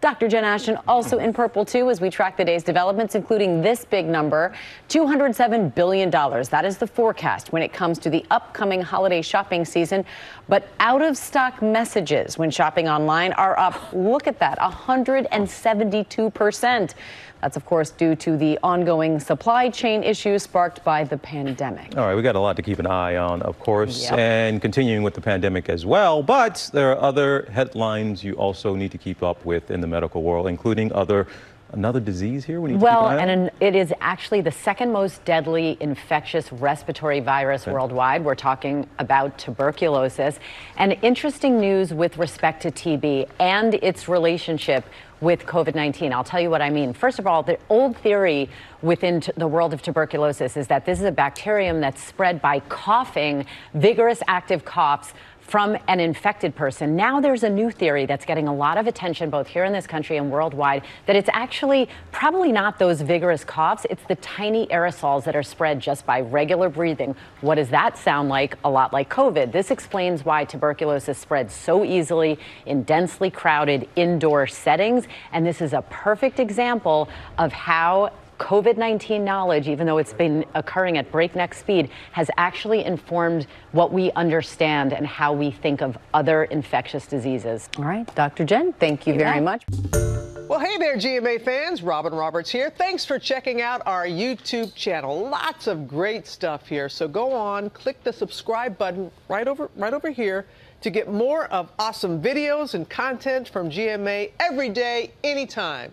Dr. Jen Ashton also in purple too as we track the day's developments, including this big number $207 billion. That is the forecast when it comes to the upcoming holiday shopping season. But out of stock messages when shopping online are up, look at that, 172%. That's, of course, due to the ongoing supply chain issues sparked by the pandemic. All right, we got a lot to keep an eye on, of course, Yep. and continuing with the pandemic as well. But there are other headlines you also need to keep up with in the medical world, including other another disease here. We Well, to keep an eye on? and an, it is actually the second most deadly infectious respiratory virus worldwide. We're talking about tuberculosis. And interesting news with respect to TB and its relationship with COVID 19. I'll tell you what I mean. First of all, the old theory within the world of tuberculosis is that this is a bacterium that's spread by coughing, vigorous active coughs from an infected person. Now there's a new theory that's getting a lot of attention both here in this country and worldwide that it's actually probably not those vigorous coughs, it's the tiny aerosols that are spread just by regular breathing. What does that sound like? A lot like COVID. This explains why tuberculosis spreads so easily in densely crowded indoor settings. And this is a perfect example of how COVID 19 knowledge, even though it's been occurring at breakneck speed, has actually informed what we understand and how we think of other infectious diseases. All right, Dr. Jen, thank you very bet. much. Well, hey there, GMA fans. Robin Roberts here. Thanks for checking out our YouTube channel. Lots of great stuff here. So go on, click the subscribe button right over right over here to get more of awesome videos and content from GMA every day, anytime.